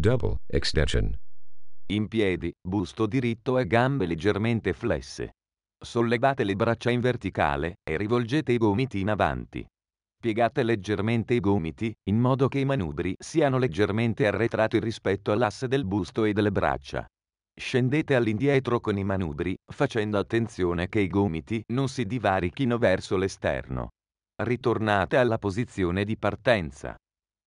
Double extension. In piedi, busto diritto e gambe leggermente flesse. Sollevate le braccia in verticale e rivolgete i gomiti in avanti. Piegate leggermente i gomiti, in modo che i manubri siano leggermente arretrati rispetto all'asse del busto e delle braccia. Scendete all'indietro con i manubri, facendo attenzione che i gomiti non si divarichino verso l'esterno. Ritornate alla posizione di partenza.